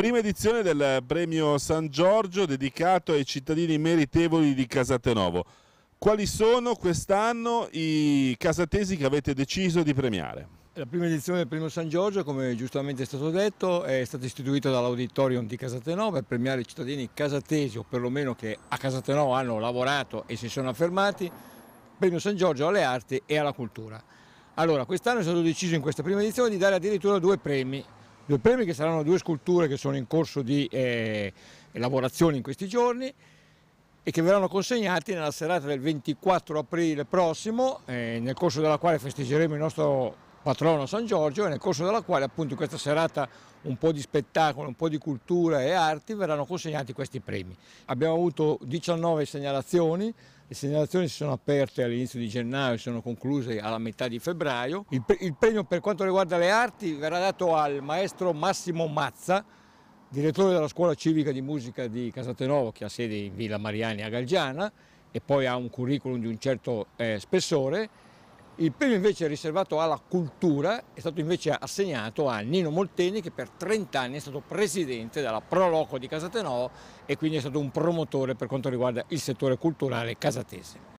Prima edizione del premio San Giorgio dedicato ai cittadini meritevoli di Casatenovo. Quali sono quest'anno i casatesi che avete deciso di premiare? La prima edizione del premio San Giorgio, come giustamente è stato detto, è stata istituita dall'auditorium di Casatenovo per premiare i cittadini casatesi o perlomeno che a Casatenovo hanno lavorato e si sono affermati, premio San Giorgio alle arti e alla cultura. Allora, quest'anno è stato deciso in questa prima edizione di dare addirittura due premi Due premi che saranno due sculture che sono in corso di eh, lavorazione in questi giorni e che verranno consegnati nella serata del 24 aprile prossimo, eh, nel corso della quale festeggeremo il nostro patrono San Giorgio e nel corso della quale appunto in questa serata un po' di spettacolo, un po' di cultura e arti verranno consegnati questi premi. Abbiamo avuto 19 segnalazioni, le segnalazioni si sono aperte all'inizio di gennaio e sono concluse alla metà di febbraio. Il, il, premio per quanto riguarda le arti verrà dato al maestro Massimo Mazza, direttore della scuola civica di musica di Casatenovo che ha sede in Villa Mariani a Galgiana e poi ha un curriculum di un certo eh, spessore il premio invece riservato alla cultura è stato invece assegnato a Nino Molteni che per 30 anni è stato presidente della Proloco di Casatenovo e quindi è stato un promotore per quanto riguarda il settore culturale casatese.